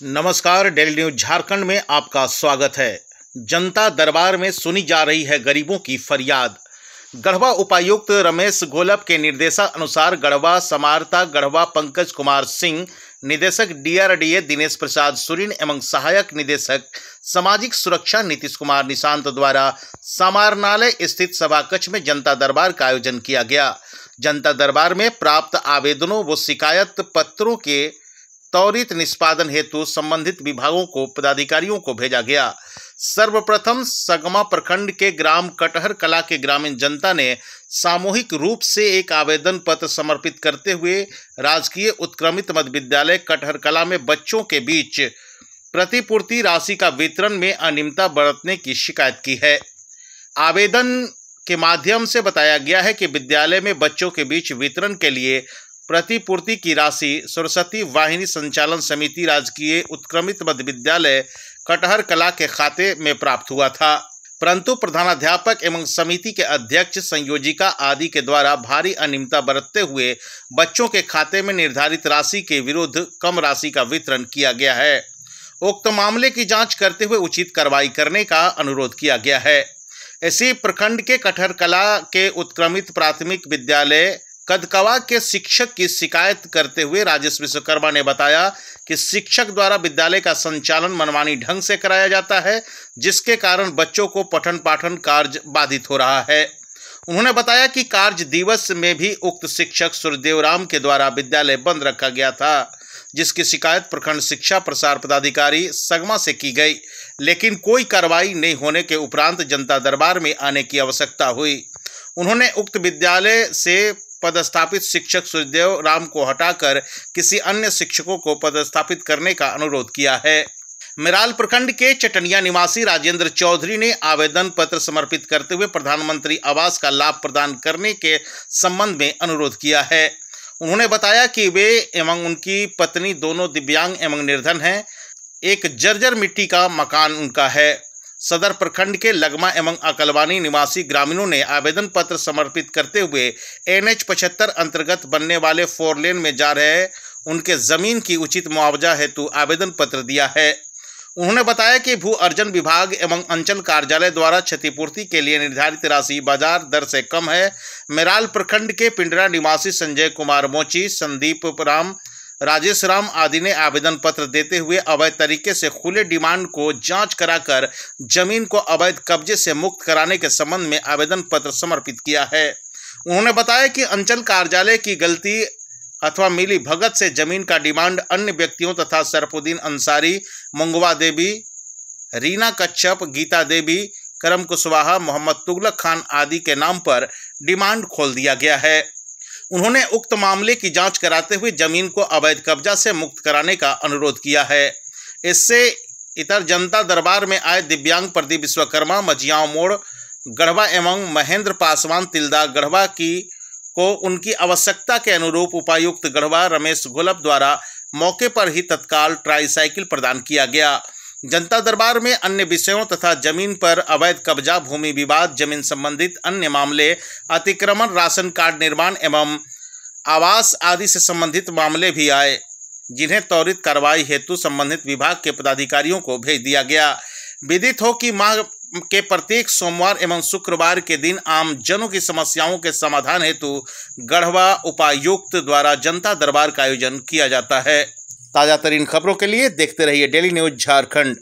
नमस्कार, daily news Jharkhand में आपका स्वागत है। जनता दरबार में सुनी जा रही है गरीबों की फरियाद। गढ़वा उपायुक्त रमेश गोलब के निर्देशानुसार गढ़वा समारता गढ़वा पंकज कुमार सिंह, निदेशक डीआरडीए दिनेश प्रसाद सुरीन एवं सहायक निदेशक सामाजिक सुरक्षा नीतीश कुमार निशांत द्वारा समारणालय स्थित सभा कक्ष में जनता दरबार का आयोजन किया गया। जनता दरबार में प्राप्त आवेदनों व शिकायत पत्रों के त्वरित निष्पादन हेतु संबंधित विभागों को पदाधिकारियों को भेजा गया। सर्वप्रथम सगमा प्रखंड के ग्राम कटहर कला के ग्रामीण जनता ने सामूहिक रूप से एक आवेदन पत्र समर्पित करते हुए राजकीय उत्क्रमित मध्य विद्यालय कटहर कला में बच्चों के बीच प्रतिपूर्ति राशि का वितरण में अनियमितता बरतने की शिकायत की है। आवेदन के माध्यम से बताया गया है कि विद्यालय में बच्चों के बीच वितरण के लिए प्रतिपूर्ति की राशि सरस्वती वाहिनी संचालन समिति राजकीय उत्क्रमित मध्य विद्यालय कटहर कला के खाते में प्राप्त हुआ था। परंतु प्रधानाध्यापक एवं समिति के अध्यक्ष संयोजिका आदि के द्वारा भारी अनियमितता बरतते हुए बच्चों के खाते में निर्धारित राशि के विरुद्ध कम राशि का वितरण किया गया है। उक्त मामले की जाँच करते हुए उचित कार्रवाई करने का अनुरोध किया गया है। इसी प्रखंड के कटहर कला के उत्क्रमित प्राथमिक विद्यालय कदकवा के शिक्षक की शिकायत करते हुए राजेश विश्वकर्मा ने बताया कि शिक्षक द्वारा विद्यालय का संचालन मनमानी ढंग से कराया जाता है, जिसके कारण बच्चों को पठन पाठन कार्य बाधित हो रहा है। उन्होंने बताया कि कार्य दिवस में भी उक्त शिक्षक सूर्यदेव राम के द्वारा विद्यालय बंद रखा गया था, जिसकी शिकायत प्रखंड शिक्षा प्रसार पदाधिकारी सगमा से की गई, लेकिन कोई कार्रवाई नहीं होने के उपरांत जनता दरबार में आने की आवश्यकता हुई। उन्होंने उक्त विद्यालय से पदस्थापित शिक्षक सुखदेव राम को हटाकर किसी अन्य शिक्षकों को पदस्थापित करने का अनुरोध किया है। मिराल प्रखंड के चटनिया निवासी राजेंद्र चौधरी ने आवेदन पत्र समर्पित करते हुए प्रधानमंत्री आवास का लाभ प्रदान करने के संबंध में अनुरोध किया है। उन्होंने बताया कि वे एवं उनकी पत्नी दोनों दिव्यांग एवं निर्धन हैं। एक जर्जर मिट्टी का मकान उनका है। सदर प्रखंड के लगमा एवं अकलवानी निवासी ग्रामीणों ने आवेदन पत्र समर्पित करते हुए एन एच पचहत्तर अंतर्गत बनने वाले फोर लेन में जा रहे उनके ज़मीन की उचित मुआवजा हेतु आवेदन पत्र दिया है। उन्होंने बताया कि भू अर्जन विभाग एवं अंचल कार्यालय द्वारा क्षतिपूर्ति के लिए निर्धारित राशि बाज़ार दर से कम है। मेराल प्रखंड के पिंडरा निवासी संजय कुमार मोची, संदीप राम राजेश राम आदि ने आवेदन पत्र देते हुए अवैध तरीके से खुले डिमांड को जाँच कराकर ज़मीन को अवैध कब्जे से मुक्त कराने के संबंध में आवेदन पत्र समर्पित किया है। उन्होंने बताया कि अंचल कार्यालय की गलती अथवा मिली भगत से ज़मीन का डिमांड अन्य व्यक्तियों तथा सरफुद्दीन अंसारी, मंगवा देवी, रीना कच्छप गीता देवी, करम कुशवाहा, मोहम्मद तुगलक खान आदि के नाम पर डिमांड खोल दिया गया है। उन्होंने उक्त मामले की जाँच कराते हुए ज़मीन को अवैध कब्जा से मुक्त कराने का अनुरोध किया है। इससे इतर जनता दरबार में आए दिव्यांग प्रदीप विश्वकर्मा मझियाओं मोड़, गढ़वा एवं महेंद्र पासवान, तिलदा गढ़वा की को उनकी आवश्यकता के अनुरूप उपायुक्त गढ़वा रमेश गोलब द्वारा मौके पर ही तत्काल ट्राईसाइकिल प्रदान किया गया। जनता दरबार में अन्य विषयों तथा ज़मीन पर अवैध कब्जा, भूमि विवाद, ज़मीन संबंधित अन्य मामले, अतिक्रमण, राशन कार्ड निर्माण एवं आवास आदि से संबंधित मामले भी आए, जिन्हें त्वरित कार्रवाई हेतु संबंधित विभाग के पदाधिकारियों को भेज दिया गया। विदित हो कि माह के प्रत्येक सोमवार एवं शुक्रवार के दिन आम जनों की समस्याओं के समाधान हेतु गढ़वा उपायुक्त द्वारा जनता दरबार का आयोजन किया जाता है। ताज़ा तरीन खबरों के लिए देखते रहिए डेली न्यूज़ झारखंड।